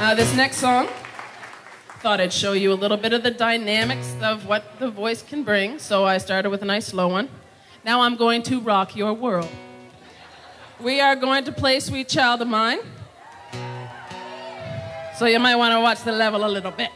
Uh, this next song, thought I'd show you a little bit of the dynamics of what the voice can bring. So I started with a nice slow one. Now I'm going to rock your world. We are going to play Sweet Child of Mine. So you might want to watch the level a little bit.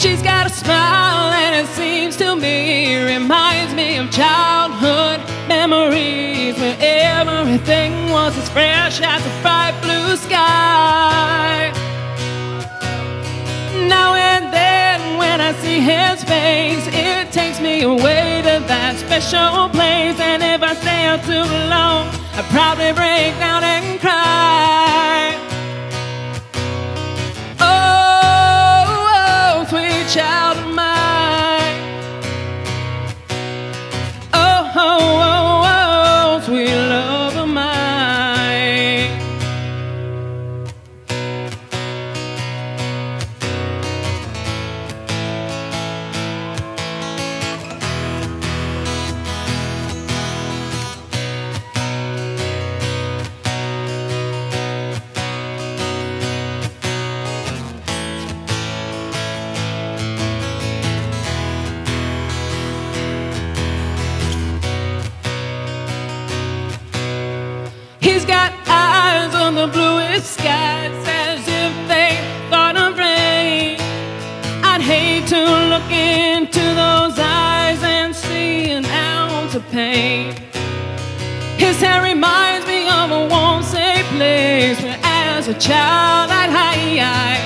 She's got a smile and it seems to me reminds me of childhood memories where everything was as fresh as a bright blue sky. Now and then when I see his face, it takes me away to that special place. And if I stay out too long, I probably break down pain. His hair reminds me of a warm, safe place where as a child I'd hide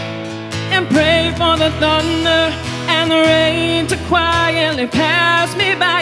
and pray for the thunder and the rain to quietly pass me by.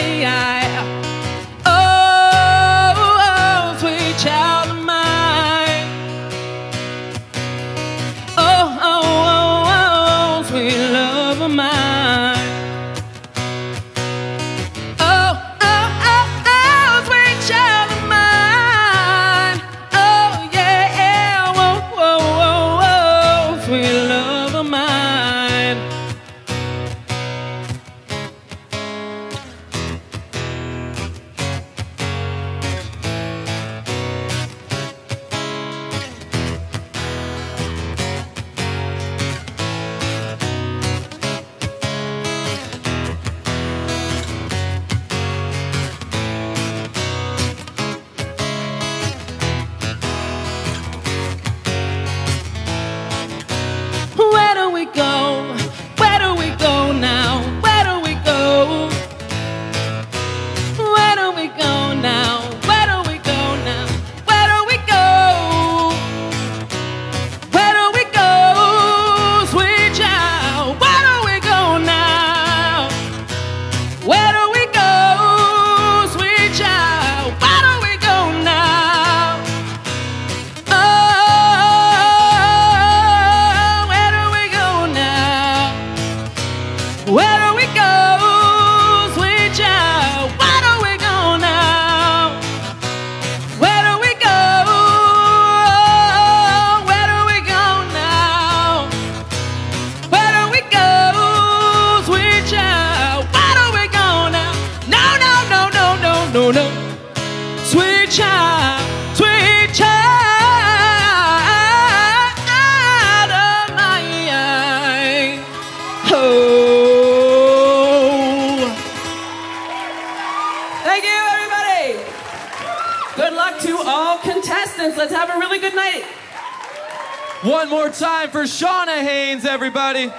All contestants. Let's have a really good night. One more time for Shawna Haines, everybody.